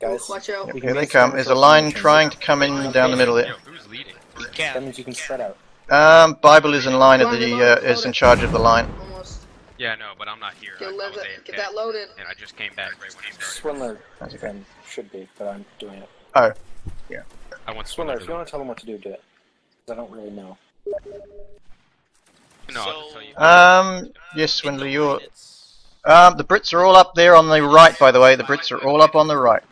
Guys, Watch out. we Here they come. some There's a line trying to come in down the middle there. Yo, who's leading? That means you can spread out. Um, Bible is in line of the uh, is in charge of the line. Almost. Yeah, no, but I'm not here. I, Get, I live was. AFK. Get that loaded. And I just came back right when he started. Swindler That's okay. should be, but I'm doing it. Oh, yeah. I want Swindler, Swindler if you want to tell them what to do, do it. 'Cause I don't really know. No, I'll tell you. um, yes, Swindler, you're. Um, the Brits are all up there on the right, by the way. The Brits are all up on the right.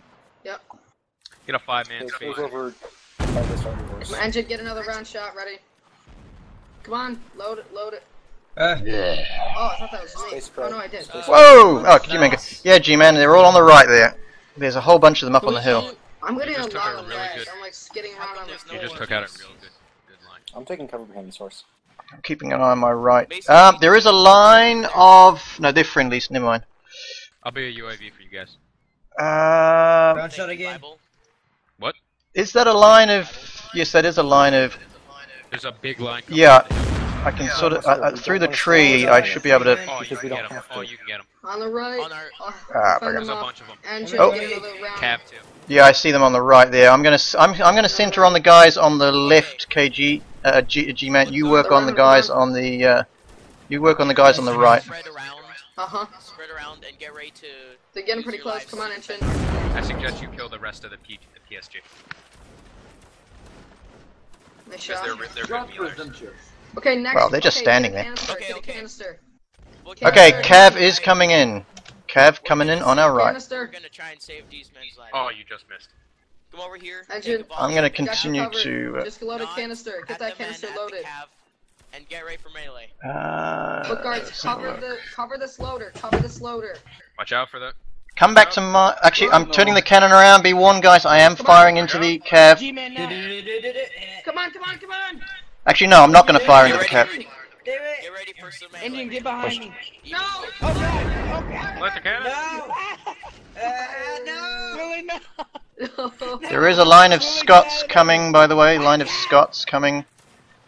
Yep. Get a five-man Move, space. move over by this Star engine, get another round shot ready. Come on, load it, load it. Uh, Oh, I thought that was me. Space Oh probe. no, I did. Space Whoa! Oh, G-Man. Yeah, G-Man, they're all on the right there. There's a whole bunch of them up on the hill. I'm getting a just lot of really good- I'm like skidding around on the You just took out a real good, good line. I'm taking cover behind the source. I'm keeping an eye on my right. Um, there is a line of... No, they're friendlies. Never mind. I'll be a UAV for you guys. Um, round shot again. What? Is that a line of... Yes, that is a line of... There's a big line. coming Yeah. I can sort of... Uh, uh, through the tree, I should be able to... Oh, you can get him. have to. Oh, you can get him. On the right. On our- Ah, them There's a bunch of them. Engine, Oh. get. Cab too. Yeah, I see them on the right there. I'm gonna... s- I'm, I'm gonna center on the guys on the left, KG. Uh, G, G-Man, you work on the guys on the... Uh, you work on the guys on the right. Spread around, Uh huh. spread around, and get ready to. They're getting pretty close. Come on, engine. I suggest you kill the rest of the, P- the PSG. Nice shot. they're, they're good mealers. Okay, next. Well, they're just okay, standing there. Canister, Okay, okay. canister. We'll Okay, Cav is coming in. Cav coming in on our right. We're gonna try and save these men's lives. Oh, you just missed. Come over here. Engine. take a I'm gonna volley, Got you continue covered. to... Just load a canister. Get that canister loaded. cav, and get ready for melee. Uh, uh, guards, let's have a cover look. the cover this loader. Cover this loader. Watch out for the. Come back to my... Actually, I'm turning the cannon around. Be warned, guys. I am firing into the Cav. Come on, come on, come on. Actually, no, I'm not going to fire into the Get Cav. get ready for some melee. Indian, get behind me. No. Let the cannon. Uh, no. Really no. There is a line of Scots coming, by the way. Line of Scots coming.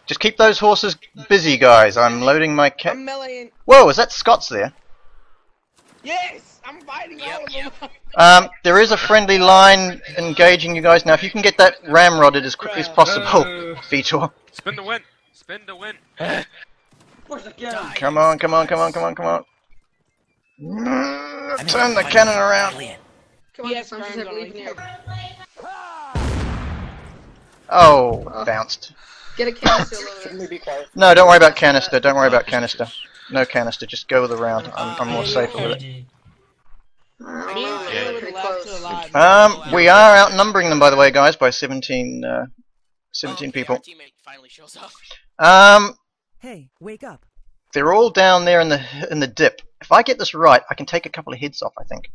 Just keep those horses busy, guys. I'm loading my ca- I'm. Whoa, is that Scots there? Yes, I'm fighting all of them. Um, there is a friendly line engaging you guys now. If you can get that ramrodded as quickly as possible, Vitor. Spin the win. Spin the win. Where's the gun? Come on, come on, come on, come on, come on. Turn the cannon around. Come on, Yes, Sanchez, I Brian's believe in you. Oh, bounced. Get a canister Shouldn't loader. we be quiet? No, don't worry about canister. Don't worry about canister. No canister. Just go with the round. I'm, I'm more safer with it. I Me don't know, and they're Taylor pretty left close. to alive. Um, we are outnumbering them, by the way, guys, by 17, uh, 17 people. Teammate finally shows up. Um, Hey, wake up. they're all down there in the in the dip. If I get this right, I can take a couple of heads off. I think.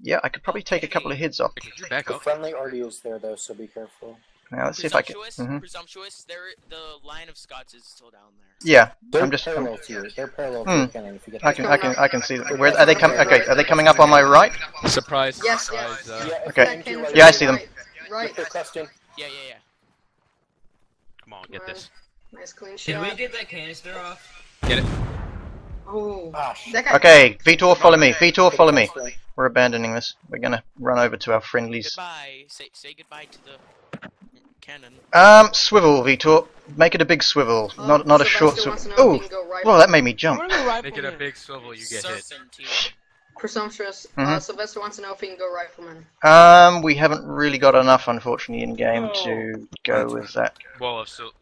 Yeah, I could probably take a couple of heads off. Hey, can you The up? friendly RDO's there though, so be careful. Now let's see if I can. Presumptuous, mhm. presumptuous. There, the line of Scots is still down there. Yeah, They're I'm just. parallel to you. They're parallel to Hmm. cannon. If you get I can I can I can see them. Where are they coming? Okay, are they coming up on my right? Surprise. Yes, surprise, yes. uh, Yeah, Okay. they're into you right Yeah, I see them. Right, right. If Yeah, yeah, yeah. Come on, get this. Nice clean Did we shot. get that canister off? Get it. Oh, ah, sh- that guy. Okay, Vitor, follow me. Vitor, follow me. We're abandoning this. We're gonna run over to our friendlies. Goodbye. Say, say goodbye to the cannon. Um, swivel, Vitor. Make it a big swivel, Oh, not not a short Sylvester wants to swivel. know Oh, if he can go rifle. well, that made me jump. gonna go rifle Make it a big swivel, you get hit. Certainty. Presumptuous. Uh, Mhm. Sylvester wants to know if he can go rifleman. Um, we haven't really got enough, unfortunately, in game Oh. to go with that. Well, if Syl-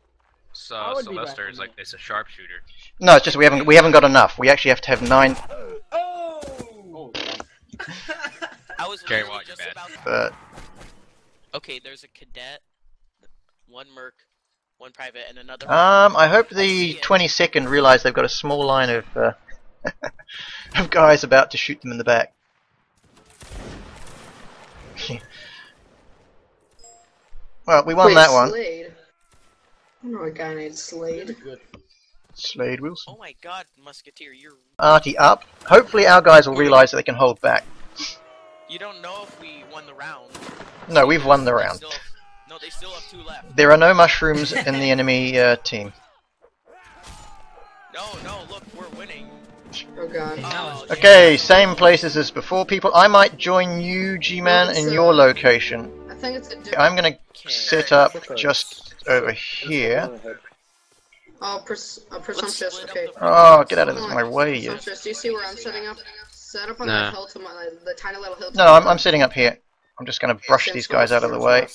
so, I would be Sylvester back is like it's a sharpshooter. No, it's just we haven't we haven't got enough. We actually have to have nine. Oh! I was Okay, literally just bad. about. But Okay, there's a cadet, one merc, one private, and another. um, I hope the 22nd realise they've got a small line of uh, of guys about to shoot them in the back. well, we won Wait, that one. Slade. I know a guy named Slade. Slade Wilson. Oh my God, musketeer, you're. Artie up. Hopefully, our guys will realise that they can hold back. You don't know if we won the round. No, we've won the They round. Still- no, they still have two left. There are no mushrooms in the enemy uh, team. No, no, look, we're winning. Oh god. Oh, Okay, same places as before, people. I might join you, G-Man, in your location. I think it's a different. I'm gonna Okay. set up just over here. Go ahead. Oh, pres- uh, Let's presumptuous. Okay. Oh, get out of Come my way, you. Presumptuous. Do you see where I'm setting up? Set up on Nah. the hill to my the tiny little hill. To No, my I'm, I'm left. sitting up here. I'm just gonna brush these guys out of the way.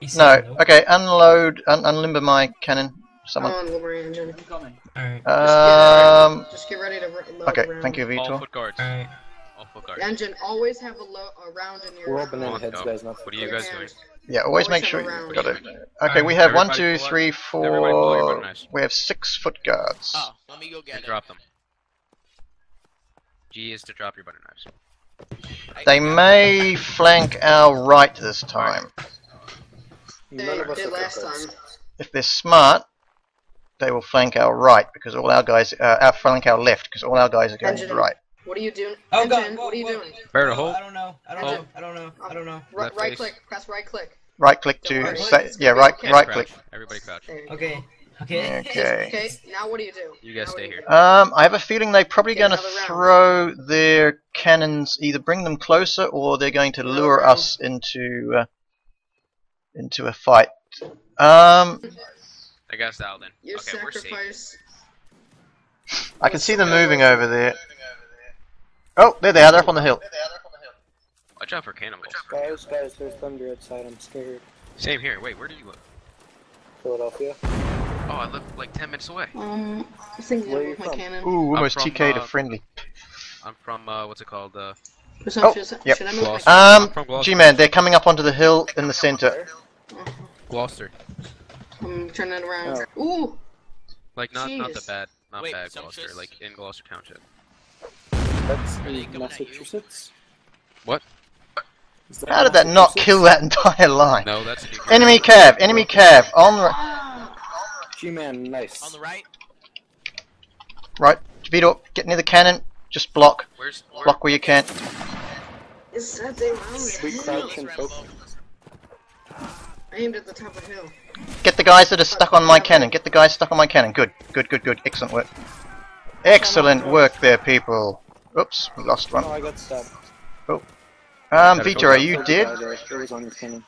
He's No, saying okay, unload, un unlimber my cannon. I'm Someone. on engine. I'm coming. Alright, Um. Just get ready to load Okay, around. thank you, All Vitor. foot guards. alright. All foot guards. Engine, always have a, lo- a round in your. We're opening Come on, heads, guys. Not What are you guys doing? Yeah, always Always make sure you got it. Okay, we have one, Everybody two, pull out- three, everybody pull out your four. butter knives. We have six foot guards. Oh, let me go get it. drop them. G is to drop your butter knives. They may flank our right this time. They None of us did last time. If they're smart, they will flank our right because all our guys, uh, our flank our left because all our guys are going to the Engine. right. What are you doing? Oh engine, god, whoa, what are you whoa. doing? Bear to hold. I don't know. I don't Hold. know. I don't know. I don't know. Right, right click. Press right click. Right click to Right say, yeah, right, Okay. right click. Everybody crouch. There you go. Okay. Okay. Okay. Okay, now what do you do? You guys Now stay here. do? Um, I have a feeling they're probably going to another round. throw their cannons, either bring them closer or they're going to lure round. us into uh, into a fight. Um, I guess dialed in. Your okay, we're safe. sacrifice. I can see them moving over there. Oh, there they are. They're up on the hill. Watch out for cannibals. Guys, guys, there's thunder outside. I'm scared. Same here. Wait, where do you live? Philadelphia. Oh, I live like 10 minutes away. Um, I think Where I'm with my from? cannon. Ooh, almost from, TK to uh, friendly. I'm from, uh, what's it called? Uh, Presumptuous. yep. Should I move my Gloucester. cannon? Um. G-Man, they're coming up onto the hill in the center. Gloucester. I'm turning it around. Oh. Ooh, Like, not not the bad, not Wait, bad Sumptuous? Gloucester, like in Gloucester Township. That's Are they in coming at you? Massachusetts. What? Is How did that not kill that entire line? No, that's Enemy cav, enemy cav, on the G-Man, nice. On the right. right. Vito, get near the cannon. Just block, Where's where, block where you can. is that thing around Sweet the crouch and poke. I aimed at the top of the hill. Get the guys that are stuck on my cannon. Get the guys stuck on my cannon. Good, good, good, good. Excellent work. Excellent work there, people. Oops, we lost one. Oh, I got stabbed. Oh. Um, Gotta Vita, are you dead? guy there. It was on your cannon.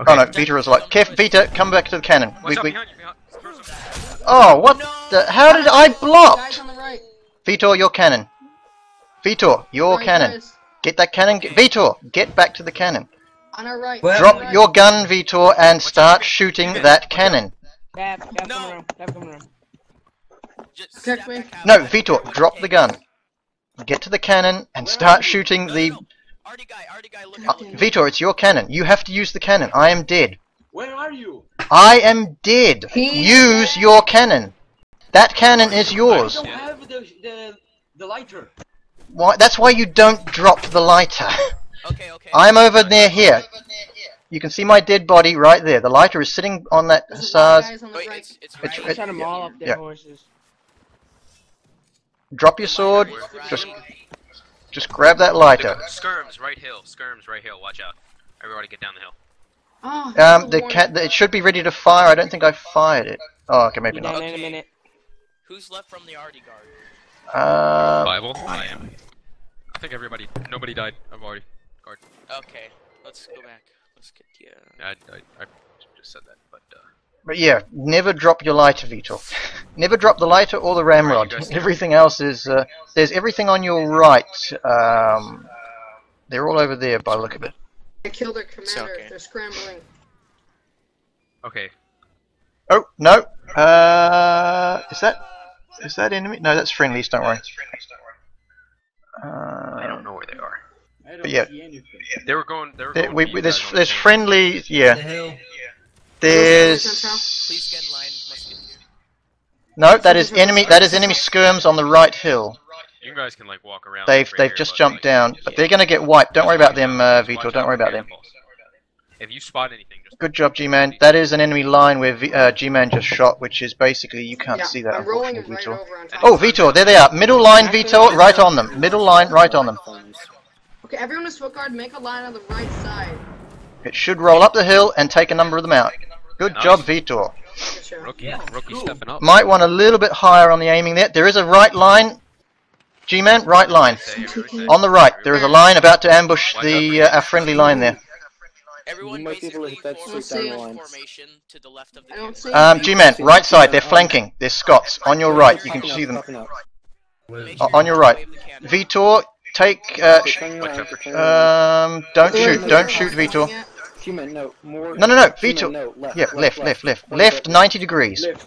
Okay. Oh no, Vita is like. Kev, Vita, come back to the cannon. We, we, behind you, behind. Throw some- oh, what the? How did I Guys blocked? right. Vitor, your cannon. Vitor, your Right, cannon. guys. Get that cannon. Get, Vitor, get back to the cannon. On our right. Well- Drop your gun, Vitor, and start shooting that cannon. Dab, dab, No. around. Dab, around. Just Check step me. back out. No, Vitor, drop the gun. Get to the cannon and start shooting the. no, no. Artie guy, Artie guy, look Uh, out. look. Vitor, it's your cannon. You have to use the cannon. I am dead. Where are you? I am dead. He- Use your cannon. That cannon is I yours. don't have the the the lighter. Why? That's why you don't drop the lighter. Okay, okay. I'm over near here. You can see my dead body right there. The lighter is sitting on that There's a lot of hussar's. on Wait, it's, it's It's- right. it- I'm trying to maul up their yeah. horses. Drop your sword. Just, Right. just grab that lighter. Skirms, right hill. Skirms, right hill. Watch out. Everybody get down the hill. Oh, Um, the warning. cat. It should be ready to fire. I don't think I fired it. Oh, okay, maybe not. done in a Okay. minute. Who's left from the Artie guard? Um, Bible. I am. I think everybody, nobody died. I've already. Okay, let's go back. Let's get the. Uh... I, I, I just said that, but uh, but yeah, never drop your lighter, Vitor. never drop the lighter or the ramrod. Right, Everything else is. Uh, there's everything on your right. Um, they're all over there by the look of it. They killed their commander. okay. They're scrambling. okay. Oh no. Uh, is that is that enemy? No, that's friendlies. Don't worry. Uh, I don't know where they are. I don't But yeah. see anything. They were going. They were There, going. we, we, there's there's the same- friendly. The Yeah. hill. There's. Please get in line. Must get you. No, that is enemy. That is enemy skirms on the right hill. You guys can like walk around. They've they've just jumped down, but they're gonna get wiped. Don't worry about them, uh, Vitor. Don't worry about them. cannonballs. If you spot anything, just Good job, G-Man. That is an enemy line where v, uh, G-Man just shot, which is basically you can't yeah, see that. I'm rolling Unfortunately, right Vitor. over on top. Oh, Vitor, there they are. Middle line, Vitor, right on them. Middle line, right on them. Okay, everyone is foot guard. Make a line on the right side. It should roll up the hill and take a number of them out. Good Nice. job, Vitor. Good rookie, Yeah. rookie Cool. stepping up. Might want a little bit higher on the aiming there. There is a right line. G-Man, right line. Say, everybody say. On the right, there is a line about to ambush the uh, our friendly line there. Everyone might be able basically hit that form down the formation to the left of the I don't see. Um, G-Man, right side, they're flanking. They're Scots. On your right, you can see them. popping up. Make O- sure on your right. wave the cannon. Vitor, take. Uh, sh- Turn Watch around, out for turn around. um, don't shoot, don't shoot, Vitor. Human, no, more. No, no, no, Vitor. no, left, Yeah, left, left, left, left, 90 degrees. Left.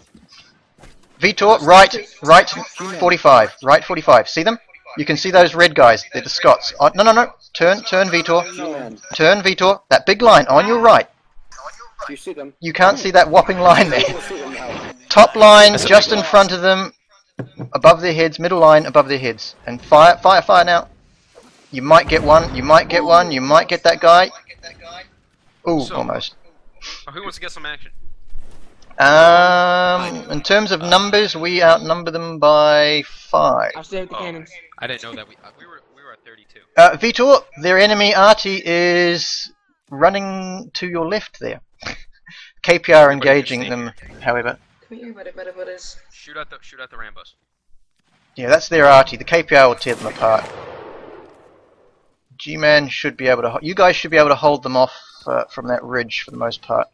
Vitor, right, right, 45, right, 45. See them? You can see those red guys. They're the Scots. Uh, no, no, no. Turn, turn, Vitor. Turn, Vitor. That big line on your right. you see them? You can't see that whopping line there. You see them now. Top line, just in front of them, above their heads. Middle line, above their heads. And fire, fire, fire now. You might get one. You might get one. You might get that guy. Ooh, So- almost. Oh, who wants to get some action? Um, in terms of numbers, we outnumber them by five. I've saved the Oh. cannons. I didn't know that we uh, we were we were at 32. Uh, Vitor, their enemy Artie is running to your left there. KPR engaging them, however. Come here, buddy, buddy, buddies. Shoot at the shoot at the Rambos. Yeah, that's their Artie. The KPR will tear them apart. G-Man should be able to. You guys should be able to hold them off uh, from that ridge for the most part.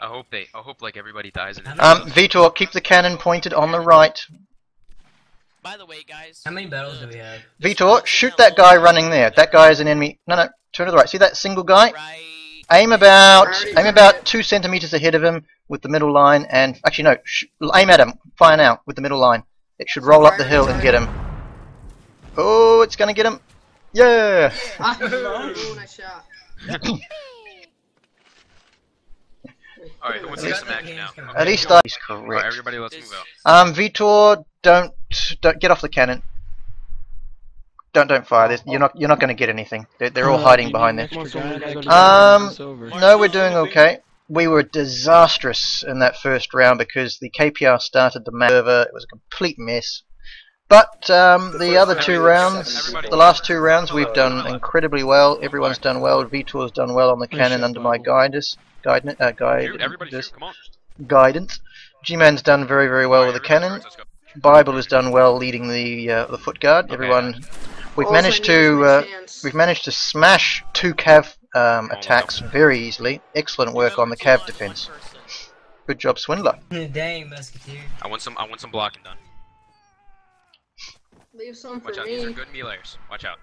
I hope they I hope like everybody dies in it. Um, Vitor, keep the cannon pointed on the right. By the way, guys. How many battles do we have? Vitor, shoot that guy running there. That guy is an enemy. No, no, turn to the right. See that single guy? Right. Aim about aim about two centimeters ahead of him with the middle line, and actually no, sh- aim at him. Fire now with the middle line. It should roll up the hill and get him. Oh, it's gonna get him. Yeah. Ah, ooh, nice shot. All right, who wants to get some action now? Okay, At least. I is All right, correct. everybody, let's move out. Um, Vitor, don't don't get off the cannon. Don't don't fire. There's, you're not you're not going to get anything. They're, they're all hiding behind there. Um, No, we're doing okay. We were disastrous in that first round because the KPR started the map server. It was a complete mess. But um, the other two rounds, the last two rounds, we've done incredibly well. Everyone's done well. Vitor's done well on the cannon under my guidance. Guidance, uh, Shoot, everybody, guide, shoot! Come on. guidance. G-Man's done very, very well with the cannon. charge, let's go. Bible has done well leading the uh, the foot guard. Everyone, we've managed I need is to uh, we've managed to smash two cav um, Oh, attacks very easily. Excellent work on the cav defense. Good job, Swindler. Dang, Musketeer. I want some I want some blocking done. Leave some for Watch out, these are good meleeers. Watch out.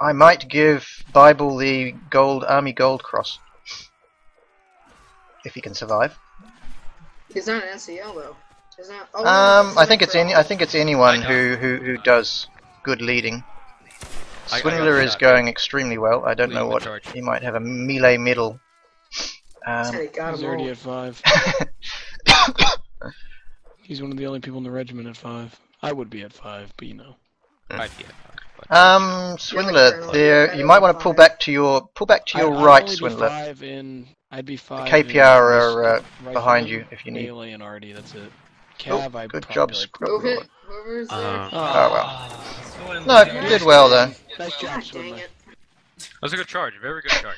I might give Bible the gold army gold cross if he can survive. He's not an NCL though. He's not. Oh, Um, no, I think it's any. I think it's anyone who who who does good leading. I- I Swindler is going extremely well. I don't know what charge. he might have a melee medal. Um, He's already at five. He's one of the only people in the regiment at five. I would be at five, but you know. Might be it, but- Um, Swindler, there you might want to pull back to your pull back to your I, I'd right, only be Swindler. Five in, I'd be five. The KPR in are, uh, rifle, behind you if you need. Melee and Artie, that's it. Oh, Cav, I'd good probably job, be like, Scrub Go whoever's there. Uh, Oh well. well. No, you did well though. Nice job, Swindler. it. That's a good charge. Very good charge.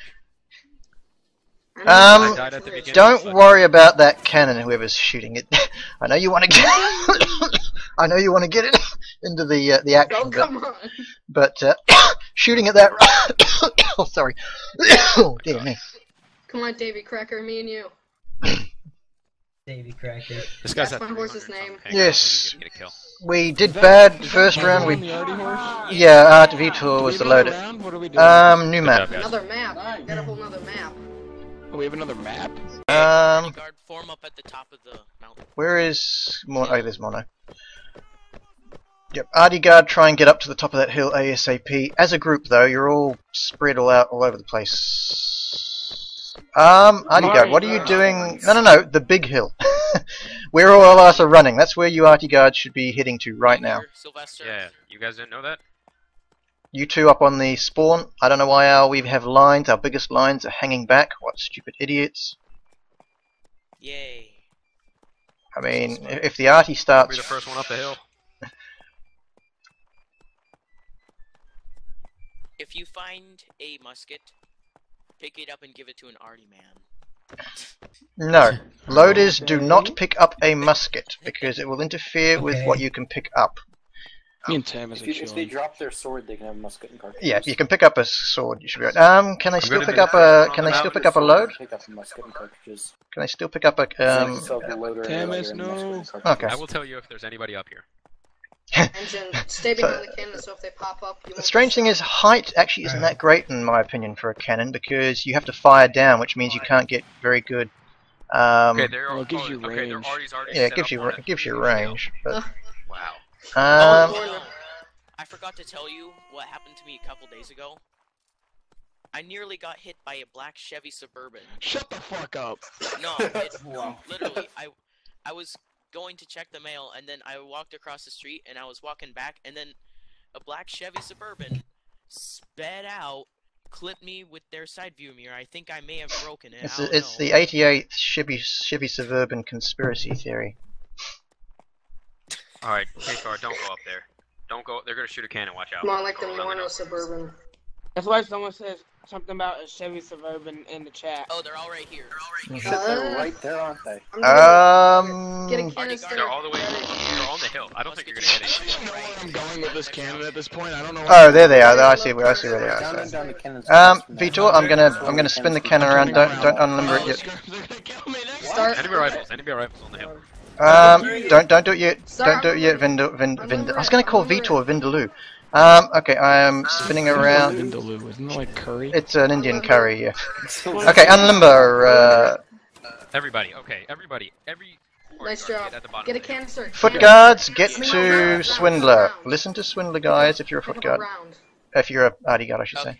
I know Um, it's I died at the rich. beginning. Don't worry about that cannon. Whoever's shooting it, I know you want to get. I know you want to get it into the uh, the action, Oh but, on. but uh, shooting at that. oh, sorry. oh dear me. Come on, Davy Cracker, me and you. Davy Cracker. This guy's That's my horse's name. something. Yes. He's gonna get a kill. We did bad first round. We the yeah, Art Vitor was the have loader. round? What are we doing? Um, new map. Another map. We got a whole nother map. Oh, we have another map. Um, Guard form up at the top of the mountain. where is Mono? Oh, there's Mono. Yep, Ardigard, try and get up to the top of that hill ASAP. As a group, though, you're all spread all out all over the place. Um, Artigard, what are you doing? No, no, no, the big hill. where all of us are running. That's where you Artigard should be heading to right now. Sylvester. Yeah, you guys didn't know that? You two up on the spawn. I don't know why our we have lines. Our biggest lines are hanging back. What stupid idiots! Yay. I mean, if the arty starts be the first one up the hill. If you find a musket, pick it up and give it to an arty man. No. Loaders do not pick up a musket because it will interfere with what you can pick up. Me and Tam is If, you, if they drop their sword, they can have a musket and cartridges. Yeah, you can pick up a sword. You should be right. Um, can they still gonna pick up a? Can they I'm still pick up a Sword, load? Pick up a musket and cartridges. Can I still pick up a? So Um. can sell the loader and Damn the it, lighter and no. musket and cartridges. Okay. I will tell you if there's anybody up here. Engine, stay So- behind the cannon so if they pop up, you The strange thing is, height actually isn't that great in my opinion for a cannon because you have to fire down, which means you can't get very good. Um, Okay, there are. well, it gives oh, you okay, there range. Artie's already yeah, it gives you on it gives you range. But, Wow. Oh, um, you know, I forgot to tell you what happened to me a couple days ago. I nearly got hit by a black Chevy Suburban. Shut the fuck up. No, it, literally, I, I was going to check the mail, and then I walked across the street, and I was walking back, and then a black Chevy Suburban sped out, clipped me with their side view mirror. I think I may have broken it. it's I the, don't it's know. the 88th Chevy Chevy Suburban conspiracy theory. All right, K-Car, don't go up there. Don't go. They're gonna shoot a cannon. Watch out. More like the Go around Morno. Suburban. That's why someone says something about a Chevy Suburban in the chat. Oh, they're all right here. Shit, they're right there, aren't they? I'm Um, get a cannon. canister. They're all the way. They're on the hill. I don't think you're gonna hit I it. don't know where I'm going with this cannon at this point. I don't know. oh, there they are. I see. where I see where they are. and down the cannons. Um, first. Vitor, I'm gonna I'm gonna spin the cannon around. Don't don't unlimber it yet. they're gonna kill me next Start. Enemy rifles. Enemy rifles on the hill. Um, don't don't do it yet. Don't do it yet, Vind Vind Vind. I was gonna call Vitor Vindaloo. Um, okay, I am spinning around. Vindaloo, isn't that like curry? It's an Indian curry, yeah. Okay, unlimber. Uh, Everybody. Okay. Everybody. Every. Nice Guard, job. Get at the bottom Get a of the hill. canister. foot guards, get to Swindler. Listen to Swindler, guys. If you're a Pick foot guard, if you're a arty guard, I should say.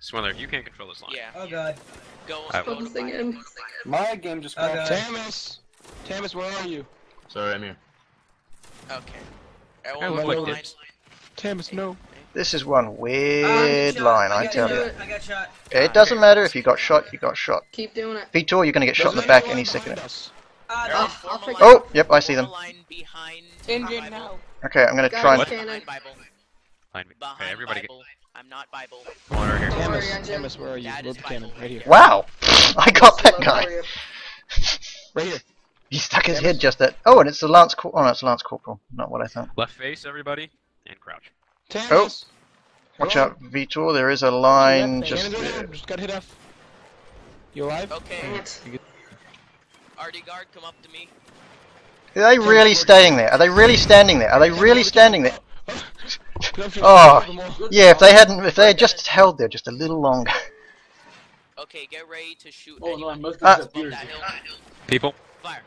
Swindler, you can't control this line. Yeah. Oh god. Go. I go Put the to thing my- in. My game just Oh, crashed. God. Tamus! Tamus, where are you? Sorry, I'm here. Okay. I Everyone look go like line. Tamus, no. This is one Um, weird shot. line, I got tell shot. you. I got shot. It doesn't matter if you got shot, you got shot. Keep doing it. Vitor, you're gonna get shot in the back any second. Everyone I'll form a figure- line- Oh, yep, I see them. form a line behind Engine Bible. now. Okay, I'm gonna Guys, try and. What? cannon. Behind Bible. Behind me. Okay, everybody get. I'm not Bible. Come on over here. Don't worry, Tamus, Engine. Tamus, where are you? Load the cannon, right here. Wow! I got that guy. Right here. He stuck his head just at. Oh, and it's the Lance Cor- Oh, no, it's Lance Corporal. Not what I thought. Left face, everybody, and crouch. Tamus! Oh, watch Hello? out, Vitor. There is a line Hit F. just Cannon's right there. Just got hit off. You alive? Okay. it. Artie guard, come up to me. Are they really staying there? Are they really standing there? Are they really standing there? Oh. of the more- Yeah, if they hadn't, if they had just held there just a little longer. Okay, get ready to shoot. Oh no, I anyone must have above disappeared. that hill. People. Fire.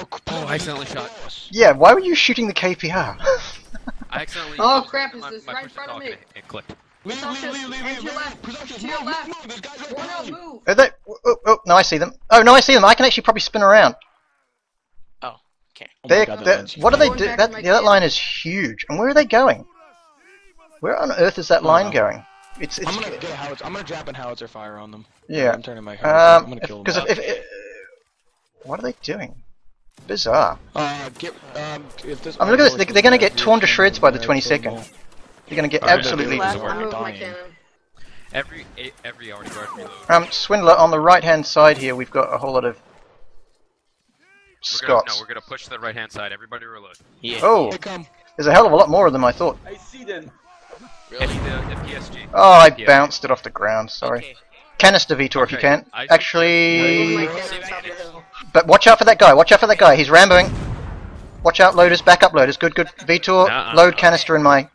Oh, Oh, I accidentally shot. Yeah, why were you shooting the KPR? I accidentally. Oh, crap, is this my right in front of me? It, it clicked. Leave, leave, Presumptuous, leave, leave, leave, leave. Presumptuous, move, move, move. There's guys right One behind out, you. move. Are they? Oh, oh, no, I see them. Oh, no, I see them. I can actually probably spin around. Okay. Oh my They're, God, that they're- line's what do they Going do? That, yeah, that line is huge. And where are they going? Where on earth is that line know. going? It's, it's I'm gonna get a howitzer. I'm gonna drop a howitzer fire on them. yeah. I'm turning my howitzer. I'm Um, gonna kill them. because all. if, if, what are they doing? Bizarre. Uh, get, um, if this I mean, look at this. They, goes they're going to get torn to shreds by the 22nd. They're going to get Alright, absolutely. that's I moved dying. Every every already. Um, Swindler, on the right hand side here, we've got a whole lot of We're Scots. no, we're gonna push to the right hand side. Everybody reload. Yeah. Oh, all. They come. there's a hell of a lot more of them I thought. I see them. Really? The, the Oh, I Yeah. bounced it off the ground, sorry. Okay. Canister Vitor if you Okay, can. I- Move Actually, my Save cannon top of the advantage. hill. but watch out for that guy, watch out for that guy, he's ramboing. Watch out, loaders, back up loaders, good, good. Vitor, Nuh-uh. load uh, canister in my...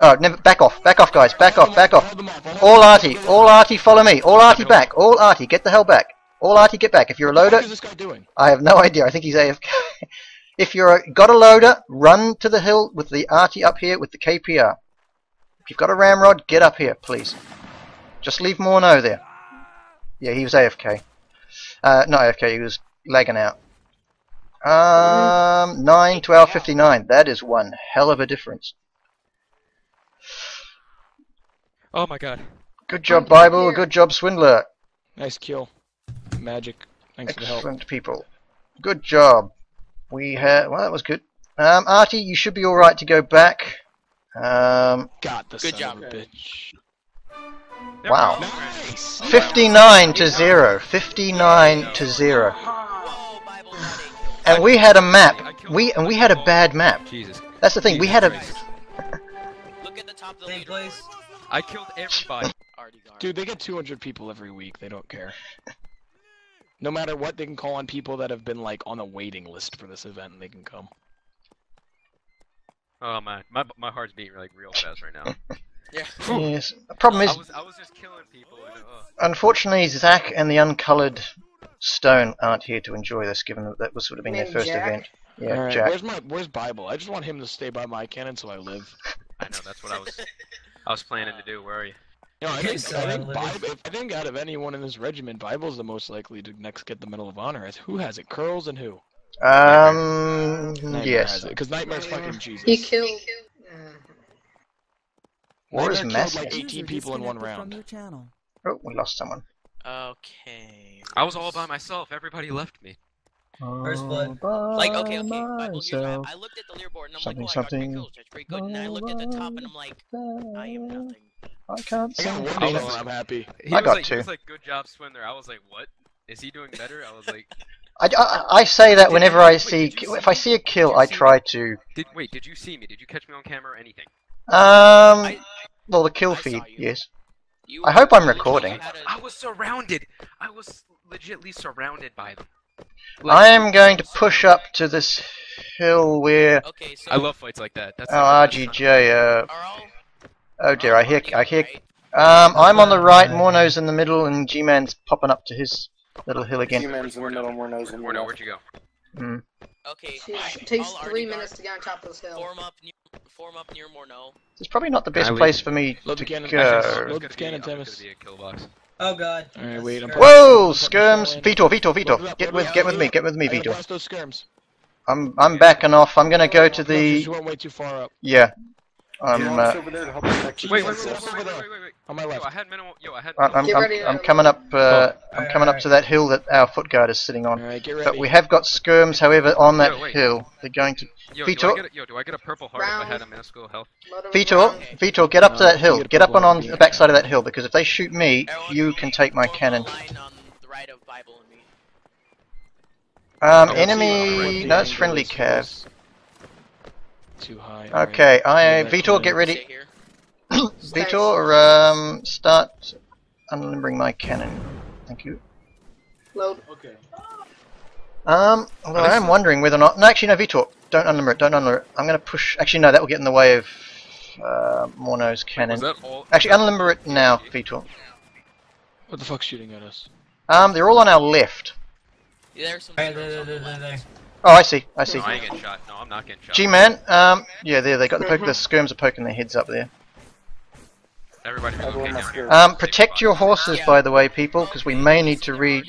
Oh, never, back off, back off guys, back off, back off. Hold them off. All arty, all arty, follow me. All arty back, all arty, get the hell back. All arty, get back. If you're a loader, is this guy doing? I have no idea. I think he's AFK. if you're a, got a loader, run to the hill with the arty up here with the KPR. If you've got a ramrod, get up here, please. Just leave Morno there. Yeah, he was AFK. Uh, not AFK, he was lagging out. Um, 9, 12, 59. That is one hell of a difference. Oh my god. Good job, Bible. Good job, Swindler. Nice kill. Magic. Thanks for the help. Excellent people. Good job. We had well, that was good. Um, Artie, you should be all right to go back. Um, Got the Good son job. of a bitch. There Wow. Nice. 59 to zero. 59 to zero. Whoa, Bible got a kill. And we had a map. We and we had a bad map. Jesus. That's the thing. We had a. Look at the top of the Same leaderboard. place. I killed everybody. Dude, they get 200 people every week. They don't care. No matter what, they can call on people that have been like on the waiting list for this event, and they can come. Oh man, my my heart's beating like real fast right now. Yeah. Yes. The problem I is, was I was just killing people. And, uh, unfortunately, Zach and the Uncolored Stone aren't here to enjoy this, given that that was sort of been their first Jack? event. Yeah, Alright, Jack. where's my where's Bible? I just want him to stay by my cannon so I live. I know that's what I was I was planning to do. Where are you? You know, I think, I think, Bible, I think out of anyone in this regiment, Bible's the most likely to next get the Medal of Honor. As who has it? Curls and who? Um, yes. Because Nightmare's fucking Jesus. He killed. Uh, War is Nightmare killed massive. like 18 people in one round. Oh, we lost someone. Okay. I was all by myself. Everybody left me. First blood. Like, okay, okay. Bible, here's what myself. I, I looked at the leaderboard and I'm Something, like, oh, I got three something. kills. That's pretty good. And I looked at the top and I'm like, I am nothing. I can't I got sing. one I kill was- and I'm happy. He I got like, two. He was like, "Good job, Swindler." I was like, "What? Is he doing better?" I was like, I, I, I say that Did- whenever wait, I wait, see, did if I see a kill, I see try to. "Did wait? Did you see me? Did you catch me on camera or anything?" Um, I, well, the kill I feed, you. yes. you I hope I'm recording. had a- I was surrounded. I was legitly surrounded by them. I am going to push up to this hill where. Okay, so I love fights like that. That's Oh, like the best RGJ. Uh, oh dear, I hear, I hear. Um, I'm on the right, Morno's in the middle, and G-Man's popping up to his little hill again. Humans in the middle, more nose in the Morno, where'd you go? Mm. Okay, it takes all three minutes to get on top of this hill. Form up near, form up near Morneau. It's probably not the best I leave. place for me Load to the cannon. go. Load the gonna cannon, Thomas. a kill box. Oh god. Alright, wait, I'm That's Whoa, skirms! shell in. Vitor, Vitor, Load it Vitor, up, get with, get with me, get with me, I gotta Vitor. blast those skirms. I'm, I'm backing off. I'm gonna go to No, 'cause you the, went way too far up. yeah. Do I'm, you uh, over there to help you? Wait, wait, wait, wait, wait, wait, wait, wait, wait. On my Yo. I had minimal. Yo, I had. I'm, I'm, Get I'm, I'm coming up. Uh, I'm coming up to that hill that our foot guard is sitting on. Alright, get ready. But we have got skirms, however, on that Wait, wait. hill. They're going to. Yo, do I Vitor? get a, yo, do I get a purple heart if I had a Round. minuscule health? Load of Vitor, rounds. Vitor, get up to Uh, that hill. get Get up on, purple on heart, the backside of that hill because if they shoot me, Everyone you can take my cannon. line on the right of Bible and me. Um, Oh, enemy. What No, it's friendly angle cav. Is Too high. Okay, I Vitor, get ready. Vitor, um, start unlimbering my cannon. Thank you. Load. Um, although I am wondering whether or not. No, actually, no, Vitor. Don't unlimber it. Don't unlimber it. I'm going to push. Actually, no, that will get in the way of uh, Morno's cannon. Was all? Actually, unlimber it now, Vitor. What the fuck's shooting at us? Um, they're all on our left. Yeah, there's some Alright, skirms there, there, there, there. Oh, I see. I see. No, I ain't getting shot. No, I'm not getting shot. G-man. Um, yeah, there they got the poke. The skirms are poking their heads up there. Everybody relocate down here. Um, protect your horses, by the way, people, because we may need to read.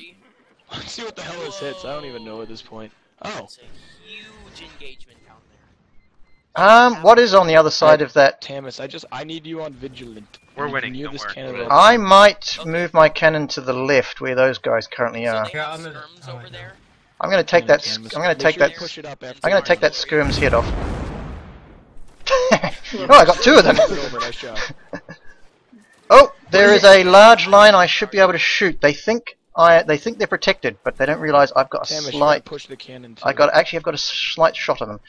Let's see what the hell this hits. I don't even know at this point. Oh, huge engagement down there. Um, what is on the other side of that? Tamus, I just I need you on vigilant. We're winning, Near don't this worry. cannon I might move my cannon to the left, where those guys currently are. they Here, have I'm gonna- skirms oh, over there. I'm going to take that. I'm gonna take sure that. Push it up. I'm going to take that skirm's head off. oh, I got two of them. over, nice job. Oh, there is a large line I should be able to shoot. They think I. They think they're protected, but they don't realise I've got a Tamus, you gotta slight. push the cannon. I got actually. I've got a slight shot of them.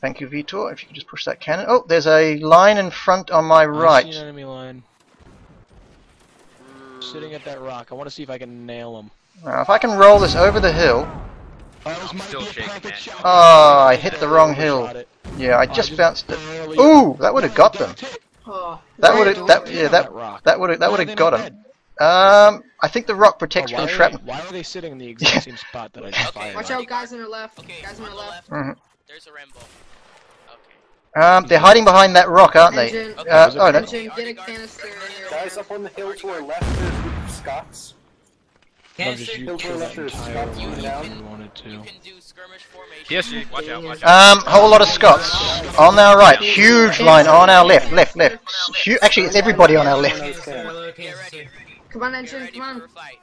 Thank you, Vitor. If you could just push that cannon. Oh, there's a line in front on my I see an right. enemy line. Sitting at that rock. I want to see if I can nail him. Now, if I can roll this over the hill. Oh, this I'm might still shaking, perfect shot. Oh, I hit the wrong hill. Shot it. Yeah, I Oh, just bounced it. Ooh, that would have got them. That's it. Oh, That would have. That yeah. That that would have. That would have got not him. Um, I think the rock protects Oh, from why, are shrapnel. they, why are they sitting in the exact same spot that I just Okay, fired? Watch out, guys on our left. Okay, guys on on the left. left, Mhm. there's a Rambo. Okay. Um, they're hiding behind that rock, aren't they? Engine, Okay. Uh, oh no. engine, get a canister. Guys up on the hill to our left, there's a Scots. I'll just Canister? shoot Kill kill that Collector's entire Scott line if down. you wanted to. You can do skirmish formation. PSG, watch out, watch out. Um, whole lot of Scots on our right. Huge line on our left, left, left. Hu- Actually, it's everybody on our left. Canister, Okay. reload Get canister. ready. Come on, Get engine, ready come for on. a fight.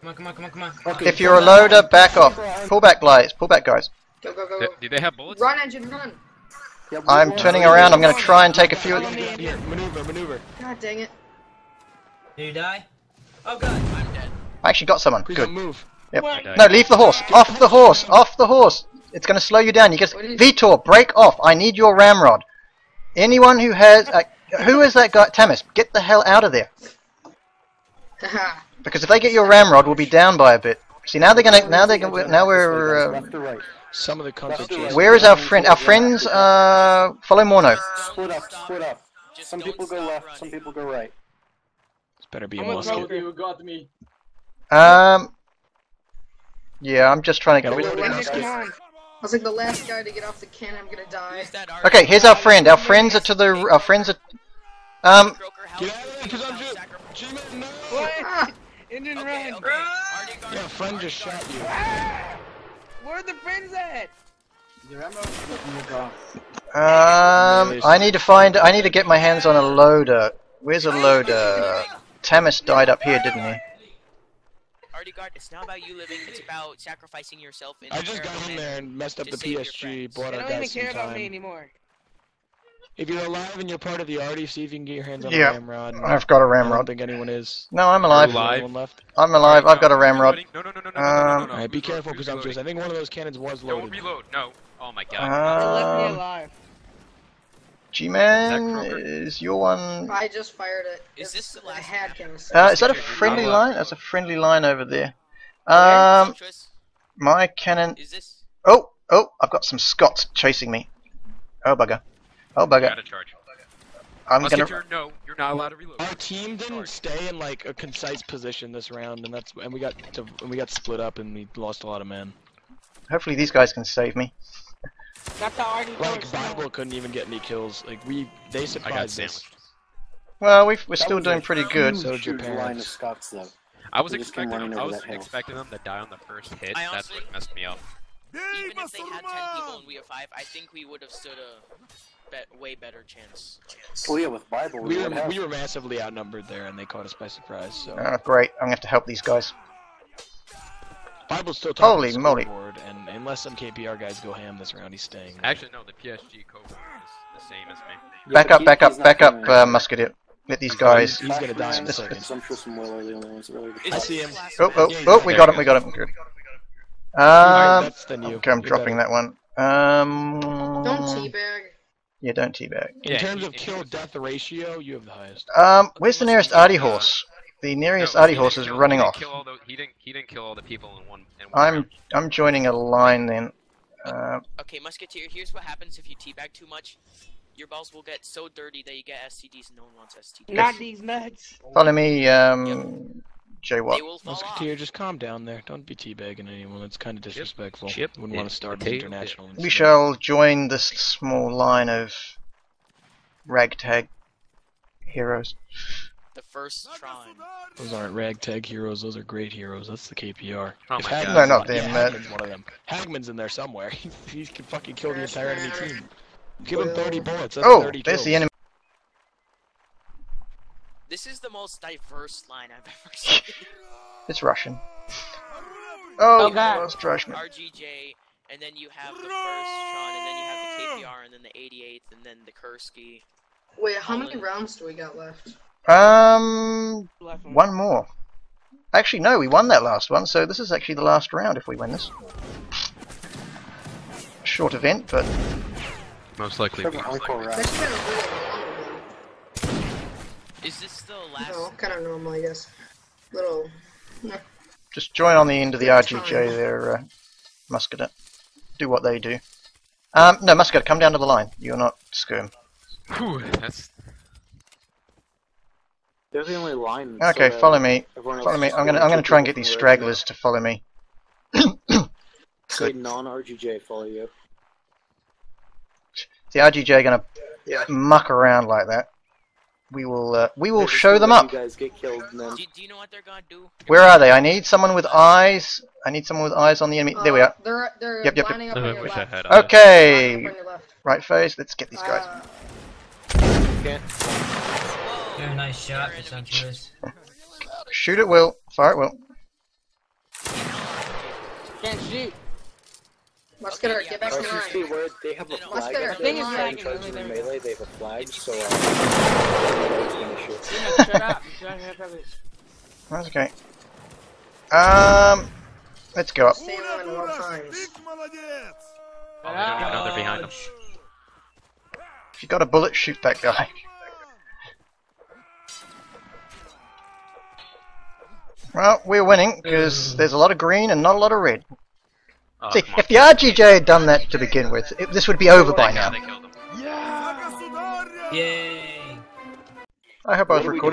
Come on, come on, come on, come on. Okay, If you're a loader, back off. Pull back, guys. Pull back, guys. Go, go, go, Do, go. do they have bullets? Run, engine, run. Yeah, we I'm turning around. I'm going to try and take a few. Follow me here. Maneuver, maneuver. God dang it. Did you die? Oh god. I'm dead. I actually got someone. Please Good. don't move. Yep. No, leave the horse. Off the horse. Off the horse. It's going to slow you down. You just What is- Vitor, break off. I need your ramrod. Anyone who has uh, who is that guy? Tamis, get the hell out of there. Because if they get your ramrod, we'll be down by a bit. See now they're gonna now they're gonna now we're uh, left or right. Some of the cunts are Left or right. chasing where is our friend? Our friends uh follow Morno. Split up, split up. Some people go left, some people go right. This better be a musket. trophy got me. Um. Yeah, I'm just trying to Gotta get. reload Come this guy. I was like the last guy to get off the cannon. I'm gonna die. Okay, here's our friend. Our friends are to the. Our friends are. Um. Croker, how Get out of you there, 'cause I'm just- G-Man, no! What? Ah, Okay, run. okay. Artie guard- Yeah, friend just shot you. Where are the friends at? Um. I need to find. I need to get my hands on a loader. Where's a loader? Tamis died up here, didn't he? Artie guard, it's not about you living, it's about sacrificing yourself in I a just got in there and messed up the save your PSG, friends. bought They our don't even care about me anymore. If you're alive and you're part of the Arty, see if you can get your hands on Yeah, a ramrod. I've got a I don't ramrod. think anyone is. No, I'm alive. alive? Left? I'm alive. I've got a ramrod. No, no, no, no, no, no, no, no, Um, no, no. Alright, be Who's careful, loading? Who's presumptuous. I think one of those cannons was loaded. Don't loaded. reload. No. Oh my god. They left me Um. alive. G-Man Is is your one. I just fired it. Is this the a last had map? Uh, is that a friendly line? That's a friendly line over there. Um, my cannon. Is this Oh, oh, I've got some Scots chasing me. Oh bugger. Oh bugger. Out of charge. I'm gonna. Musketeer, no, you're not allowed to reload. Our team didn't stay in like a concise position this round, and that's and we got to, and we got split up and we lost a lot of men. Hopefully these guys can save me. Not the Artie Like Bible couldn't even get any kills. Like we, they I got surprised us. sandwiched. Well, we've, we're That still doing pretty good. So did your line of parents. Scots, though. I was They just came expecting running them, I over was that hill. expecting them to die on the first hit. I That's honestly- what messed me up. even if they had ten people and we have five, I think we would have stood a bet way better chance. Oh yeah, with Bible, We would were have. we were massively outnumbered there, and they caught us by surprise. So Oh, great. I'm gonna have to help these guys. Bible's still top Holy of moly. scoreboard, and unless some KPR guys go ham this round, he's staying. Actually, no, the PSG Cobra is the same as me. Back up, back up, back up, gonna- uh, Musketeer. Let these guys. He's gonna die in a This- second. Presumptuous and Will are the only ones that really. I see him. Oh, oh, oh, we there got him, we got him. Good. Alright, Um, that's the new. okay, I'm You're dropping better. that one. Um, Don't teabag. yeah, don't teabag. In Yeah, terms of kill death ratio, you have the highest. Um, where's the nearest Artie horse? The nearest No, Artie horse is kill- running he off. Kill all the, he didn't. He didn't kill all the people in one. In one I'm round. I'm joining a line then. Uh, Okay, Musketeer, here's what happens if you teabag too much. Your balls will get so dirty that you get STDs and no one wants STDs. Not these nuts. follow me, um, Jay They Watt. will fall off. Musketeer, just calm down there. Don't be teabagging anyone. It's kind of disrespectful. chip Wouldn't want to start an international. We shall join this small line of ragtag heroes. The first shrine. Those aren't ragtag heroes. Those are great heroes. That's the KPR. Oh If my Hagman's God. No, not yeah, them, uh, Hagman's one of them. Hagman's in there somewhere. he can fucking kill the entire enemy team. Give him 30 bullets. That's Oh, 30 there's the enemy. This is the most diverse line I've ever seen. It's Russian. Oh, Oh, God. lost Rushman. RGJ, and then you have the first Tron, and then you have the KPR, and then the 88th, and then the Kursky. Wait, how many rounds do we got left? Um, one. one more. Actually, no, we won that last one, so this is actually the last round if we win this. Short event, but Most likely. Seven encore rounds. That's kind of really long one. Is this the last? No, kind of normal, I guess. Little. just join on the end of the RGJ there, uh, Muscadet. Do what they do. Um, no, Muscadet, come down to the line. You're not Skirm. Whew, that's They're the only line. Okay, so follow me. Follow me. I'm gonna I'm gonna try and get these stragglers to follow me. Say non-RGJ follow you. The RGJ gonna muck around like that. We will uh, we will They're show them up. You guys get killed then. Do, do you know what they're gonna do? Where are they? I need someone with eyes. I need someone with eyes on the enemy. There we Uh, are. They're they're Yep, yep, yep. up on your left. Okay. Lining up on your left. Right face. Let's get these guys. Uh, Whoa! Very nice shot, They're enemy Presumptuous. Shoot it, will. Fire it, will. Can't shoot. Musketeer, Okay, get back in line. see where they have a No, no. flag Musketeer, up thing there, is in charge of the melee, they have a flag, so uh, nobody's gonna shoot. Demon, shut up. Shut up. That's okay. Um, let's go up. Stay in line at all times. Oh, they don't even know they're behind them. If you got a bullet, shoot that guy. Well, we're winning because mm. there's a lot of green and not a lot of red. Oh, See, if the RGJ had done that to begin with, it, this would be over by now. they killed him. Yay! I hope I was What are we recording.